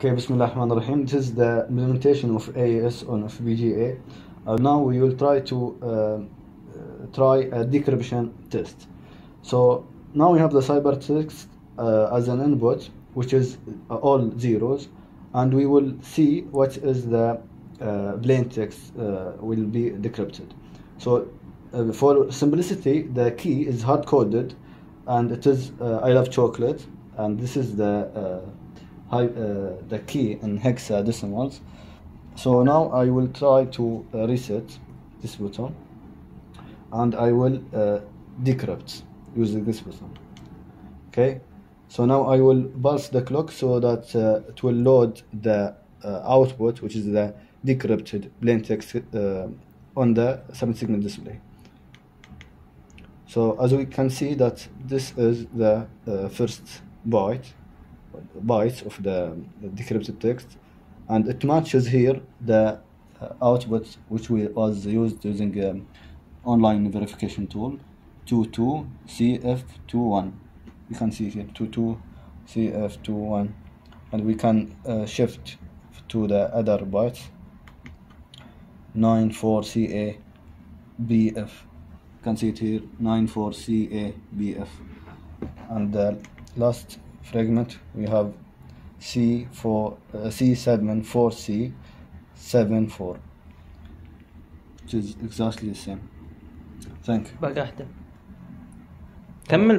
Okay, Bismillah ar-Rahman ar-Rahim. This is the implementation of AES on FPGA. Uh, now we will try to uh, uh, try a decryption test. So now we have the ciphertext uh, as an input, which is uh, all zeros, and we will see what is the uh, plain text will be decrypted. So for simplicity, the key is hard coded, and it is I love chocolate, and this is the high, uh, the key in hexadecimals. So now I will try to uh, reset this button, and I will uh, decrypt using this button. Okay, so now I will pulse the clock so that uh, it will load the uh, output, which is the decrypted plain text, uh, on the 7 segment display. So as we can see that this is the uh, first byte, bytes of the, decrypted text, and it matches here the uh, output which we was used using um, online verification tool 22CF21. You can see here 22CF21, and we can uh, shift to the other bytes 94CABF. You can see it here 94CABF, and the last fragment we have C4 uh, C7 4C 74 which is exactly the same thank you باقي واحدة كمل